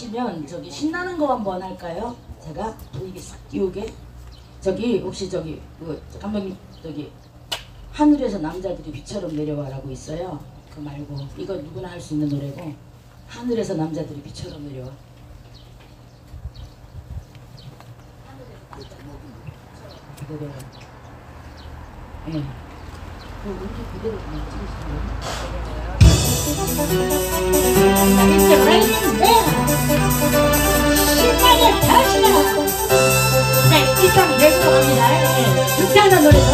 없으시면 저기 신나는 거 한번 할까요? 제가 이게 싹 띄우게 저기 혹시 저기 그 감독님 저기 하늘에서 남자들이 비처럼 내려와라고 있어요. 그 말고 이거 누구나 할 수 있는 노래고 하늘에서 남자들이 비처럼 내려와. 내려와. 예. 그 이렇게 그대로 그냥 신나게 다시나 네, 일단 내고 갑니다. 예, 불타는 노래죠.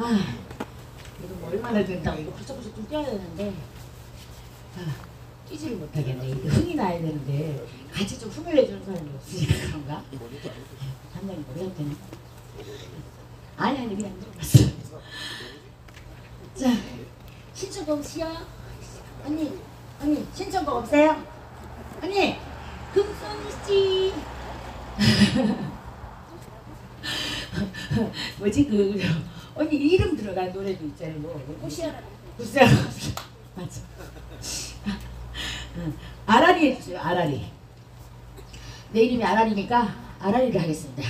아, 이거 뭐 얼마나 된다고 이거 벌써벌써 좀 뛰어야 되는데 아, 뛰지를 못하겠네. 이거 흥이 나야 되는데 같이 좀 흥을 내주는 사람이 없으니까 그런가? 상당히 머리가 되네. 아니 아니 그냥 들어봤어. 자 신청곡 시야 언니 언니 신청곡 없어요? 언니 금손이 씨 뭐지 그 언니 이름 들어간 노래도 있잖아요. 뭐 꽃이야 꽃이야 맞아. 응. 아라리 해주세요 아라리. 내 이름이 아라리니까 아라리를 하겠습니다.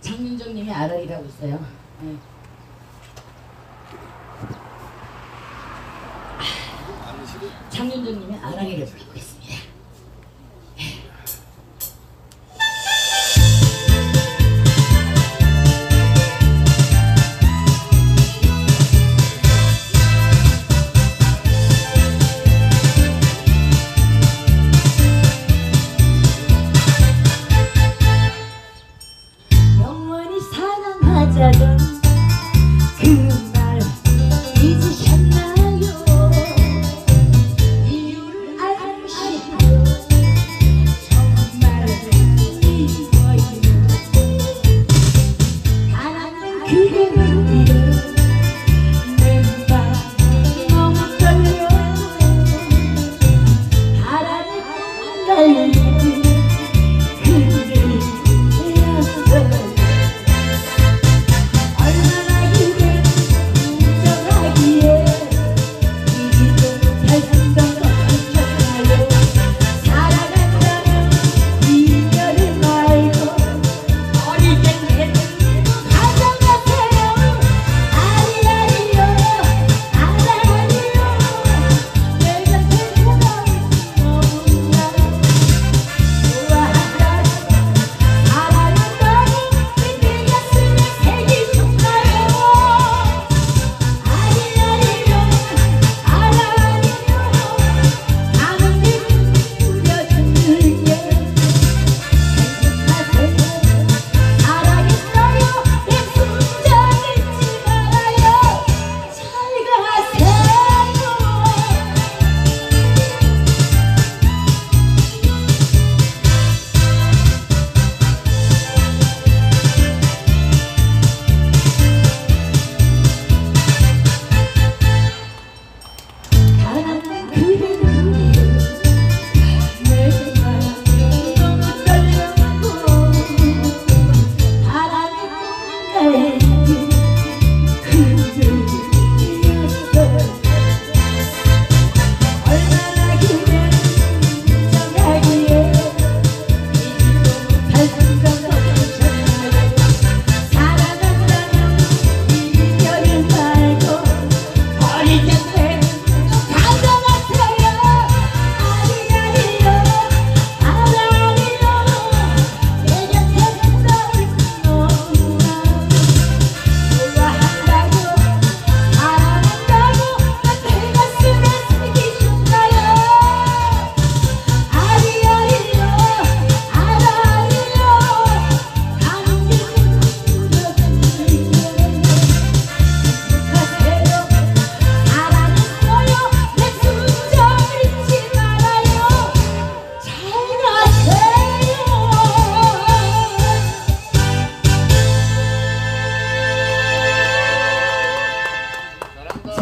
장민정님이 아라리라고 있어요. 네. 장윤정님의 아랑이를 부르겠습니다.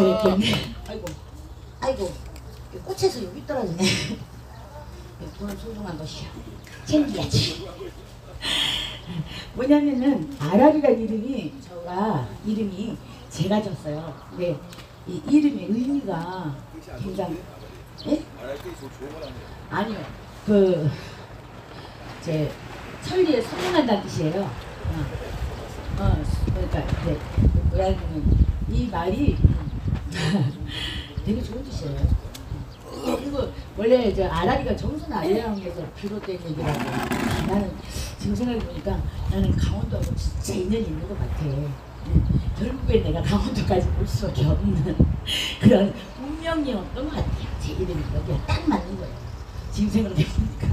저렇게 아이고. 아이고. 이 꽃에서 여기 떨어지네. 이 돈은 소중한 것이야 챙겨야지. 뭐냐면은 아라리라는 이름이 저가 이름이 제가 졌어요. 근데 이 이름의 의미가 굉장히 예? 아니요. 그제 천리에 선명한다는 뜻이에요. 어, 어 그러니까 이제 고양이는 이 말이 되게 좋은 뜻이에요. 그리고 원래 저 아라리가 정선 아리랑에서 비롯된 얘기라고. 나는 지금 생각해보니까 나는 강원도하고 진짜 인연이 있는 것 같아. 네. 결국엔 내가 강원도까지 올 수밖에 없는 그런 운명이었던 것 같아요 제 이름이 여기에 딱 맞는 거예요. 지금 생각해보니까.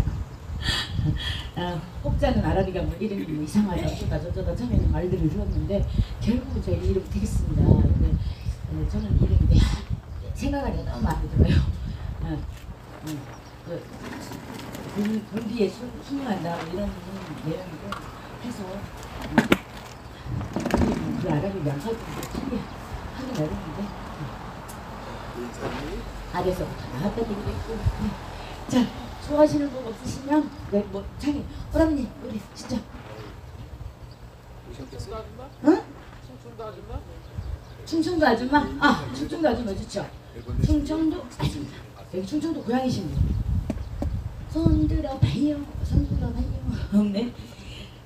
아, 혹자는 아라리가 뭐 이름이 뭐 이상하다 어쩌다 저쩌다 처음에는 말들을 들었는데 결국은 제 이름 되겠습니다. 근데 어, 저는 내 생각하니까 너무 마음에 들어요. 어, 어, 그, 공- 공기에 수- 순응한다 뭐 이런 내용이고 해서 음, 그 아랍이 명사들도 특이하게 나르는데 아래서부터 나왔다는 얘기도 있고 네. 자 좋아하시는 분 없으시면 네뭐 장인 호랑이 우리 진짜. 응? 충청도 아줌마? 아 충청도 아줌마 좋죠? 충청도 아줌마. 여기 충청도 고향이십니다 손 들어봐요. 손 들어봐요. 네.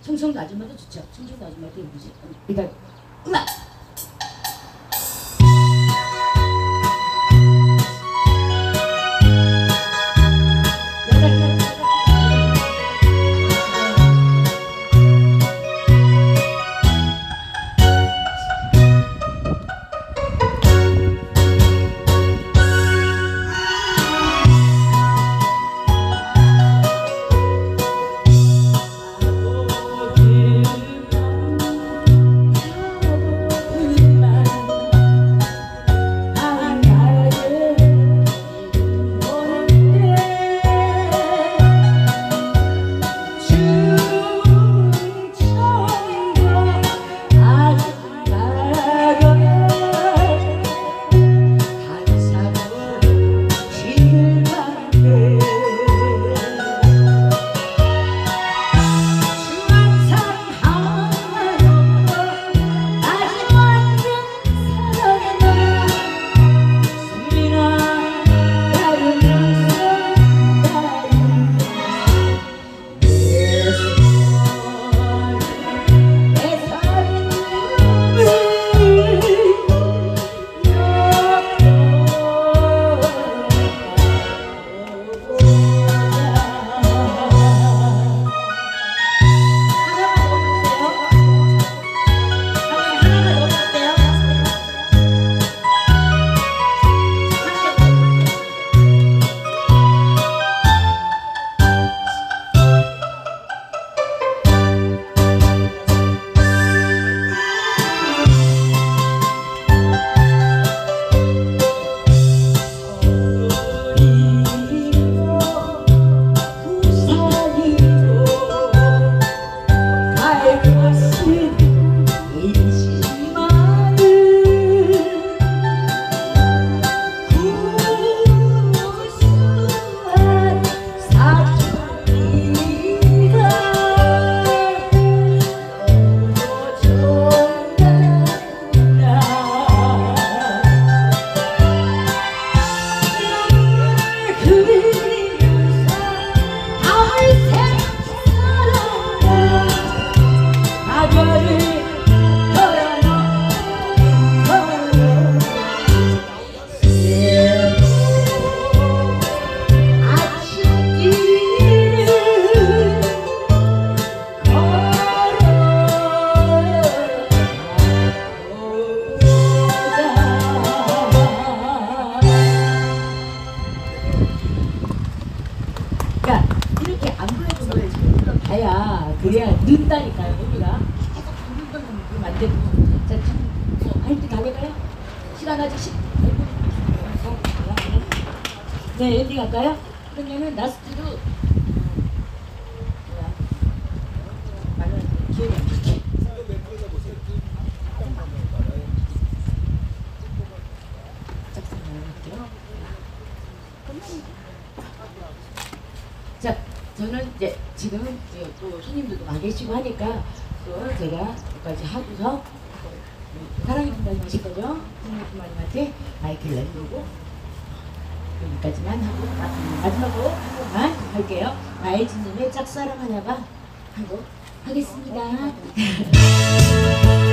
충청도 아줌마도 좋죠? 충청도 아줌마도 뭐지? 일단 음악 불러봐야 그래야 계속 부르면 안 되고 자 지금 뭐할때 달려가요? 시간 아직 10네 엔딩 할까요? 그러면은 라스트로 어, 뭐야 말로 기억이 안 나게 짝짝 나갈게요 자, 저는 이제 지금 이제 또 계시고 하니까 또 제가 여기까지 하고서 분단 하실 거죠? 분단님한테 마이크를 내주고 여기까지만 하고 마- 마지막으로 한 번만 할게요. 나의 진님의 짝사랑 하나가 하고 하겠습니다.